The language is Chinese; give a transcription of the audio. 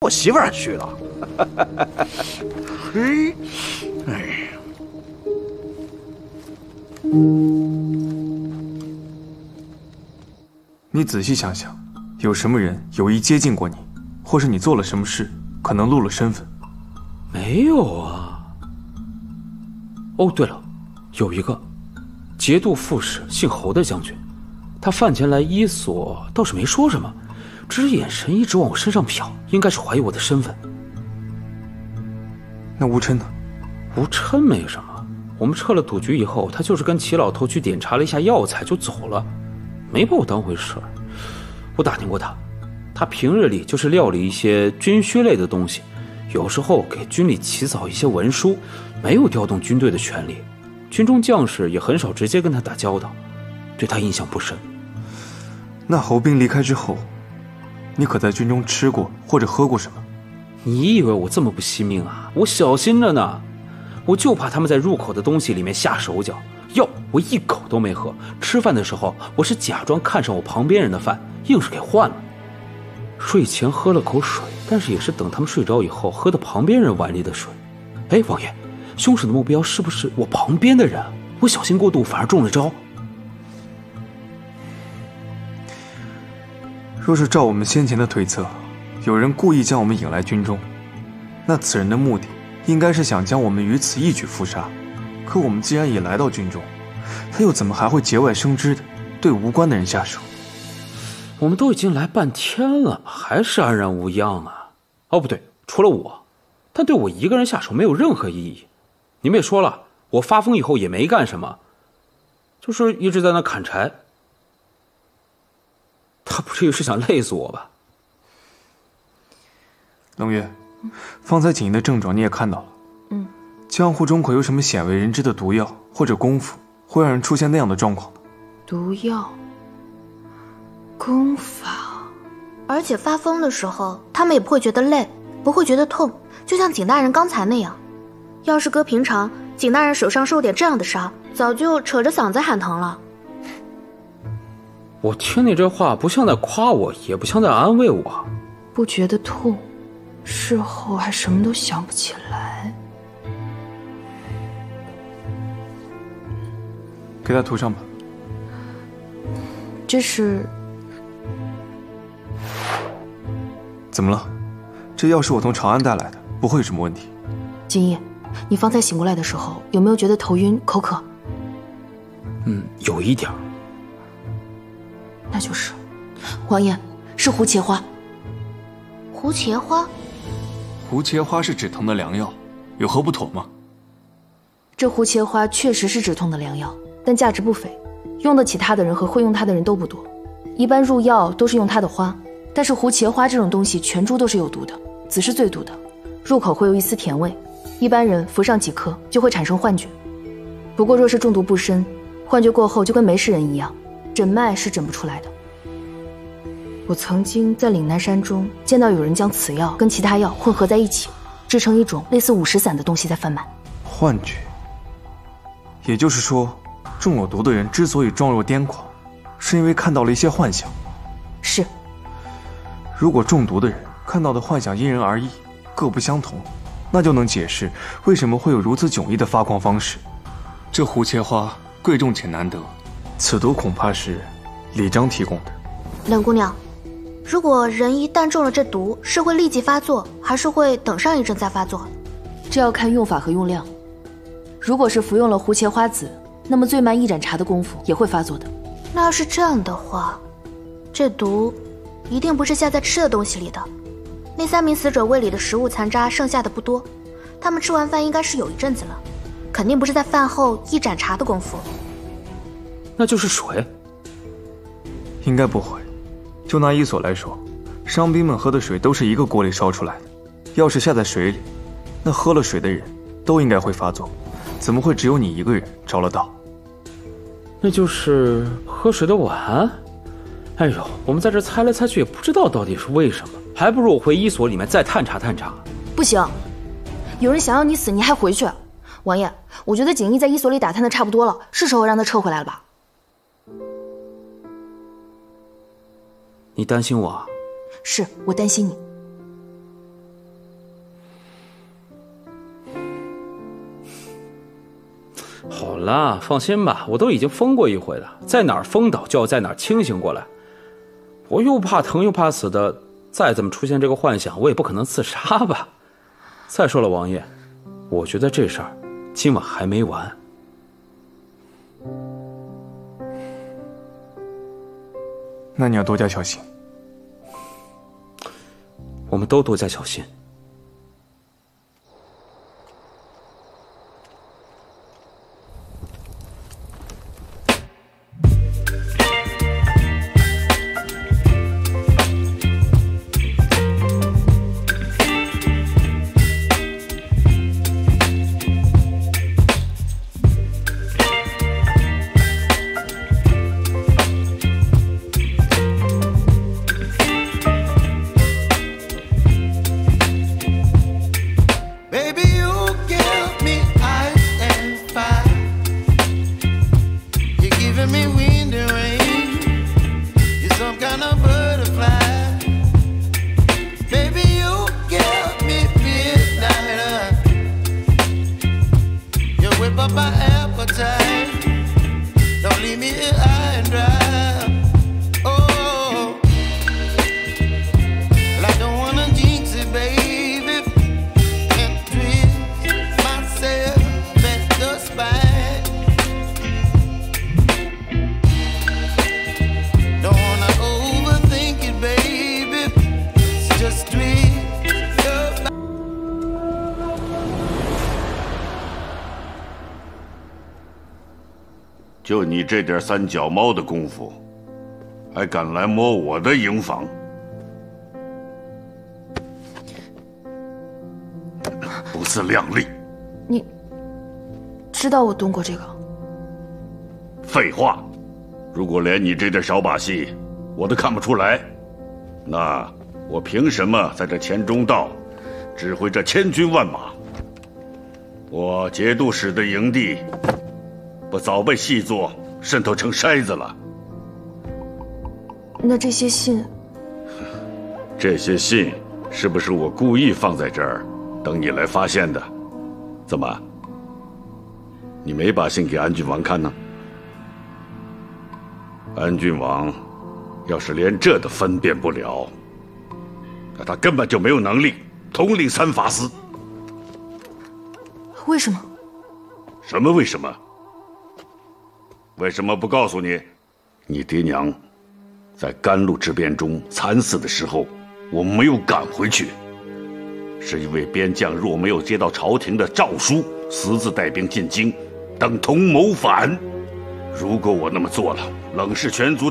我媳妇儿去了。嘿，哎。你仔细想想，有什么人有意接近过你，或是你做了什么事，可能露了身份？没有啊。哦，对了，有一个节度副使，姓侯的将军，他饭前来伊索，倒是没说什么，只是眼神一直往我身上瞟，应该是怀疑我的身份。那吴琛呢？吴琛没什么。我们撤了赌局以后，他就是跟齐老头去检查了一下药材就走了，没把我当回事儿。我打听过他，他平日里就是料理一些军需类的东西，有时候给军里起草一些文书，没有调动军队的权利，军中将士也很少直接跟他打交道，对他印象不深。那侯斌离开之后，你可在军中吃过或者喝过什么？你以为我这么不惜命啊？我小心着呢。我就怕他们在入口的东西里面下手脚，药我一口都没喝。吃饭的时候，我是假装看上我旁边人的饭，硬是给换了。睡前喝了口水，但是也是等他们睡着以后喝的旁边人碗里的水。哎，王爷，凶手的目标是不是我旁边的人？我小心过度，反而中了招。若是照我们先前的推测，有人故意将我们引来军中，那此人的目的。应该是想将我们于此一举伏杀，可我们既然已来到军中，他又怎么还会节外生枝的对无关的人下手？我们都已经来半天了，还是安然无恙啊？哦，不对，除了我，但对我一个人下手没有任何意义。你们也说了，我发疯以后也没干什么，就是一直在那砍柴。他不至于是想累死我吧？冷月。方才锦衣的症状你也看到了，嗯，江湖中可有什么鲜为人知的毒药或者功夫，会让人出现那样的状况毒药、功法，而且发疯的时候，他们也不会觉得累，不会觉得痛，就像景大人刚才那样。要是搁平常，景大人手上受点这样的伤，早就扯着嗓子喊疼了。我听你这话，不像在夸我，也不像在安慰我，不觉得痛。事后还什么都想不起来，给他涂上吧。这是怎么了？这药是我从长安带来的，不会有什么问题。锦衣，你方才醒过来的时候，有没有觉得头晕、口渴？嗯，有一点那就是，王爷是胡茄花。胡茄花。胡茄花是止疼的良药，有何不妥吗？这胡茄花确实是止痛的良药，但价值不菲，用得起它的人和会用它的人都不多。一般入药都是用它的花，但是胡茄花这种东西全株都是有毒的，籽是最毒的，入口会有一丝甜味，一般人服上几颗就会产生幻觉。不过若是中毒不深，幻觉过后就跟没事人一样，诊脉是诊不出来的。我曾经在岭南山中见到有人将此药跟其他药混合在一起，制成一种类似五石散的东西在贩卖。幻觉，也就是说，中了毒的人之所以状若癫狂，是因为看到了一些幻想。是。如果中毒的人看到的幻想因人而异，各不相同，那就能解释为什么会有如此迥异的发光方式。这胡切花贵重且难得，此毒恐怕是李章提供的。冷姑娘。如果人一旦中了这毒，是会立即发作，还是会等上一阵再发作？这要看用法和用量。如果是服用了胡茄花籽，那么最慢一盏茶的功夫也会发作的。那要是这样的话，这毒一定不是下在吃的东西里的。那三名死者胃里的食物残渣剩下的不多，他们吃完饭应该是有一阵子了，肯定不是在饭后一盏茶的功夫。那就是水？应该不会。就拿伊索来说，伤兵们喝的水都是一个锅里烧出来的。要是下在水里，那喝了水的人都应该会发作，怎么会只有你一个人着了道？那就是喝水的碗。哎呦，我们在这猜来猜去也不知道到底是为什么，还不如我回伊索里面再探查探查。不行，有人想要你死，你还回去？王爷，我觉得锦衣在伊索里打探的差不多了，是时候让他撤回来了吧。你担心我是我担心你。好啦放心吧我都已经疯过一回了在哪儿疯倒就要在哪儿清醒过来。我又怕疼又怕死的再怎么出现这个幻想我也不可能自杀吧。再说了王爷我觉得这事儿今晚还没完。那你要多加小心。我们都多加小心。就你这点三脚猫的功夫，还敢来摸我的营房？不自量力！你知道我动过这个？废话！如果连你这点小把戏我都看不出来，那我凭什么在这黔中道指挥这千军万马？我节度使的营地不早被细作渗透成筛子了？那这些信，这些信是不是我故意放在这儿，等你来发现的？怎么？你没把信给安郡王看呢？安郡王要是连这都分辨不了，那他根本就没有能力统领三法司。为什么？什么为什么？为什么不告诉你？你爹娘在甘露之变中惨死的时候，我没有赶回去，是因为边将若没有接到朝廷的诏书，私自带兵进京，等同谋反。如果我那么做了，冷氏全族。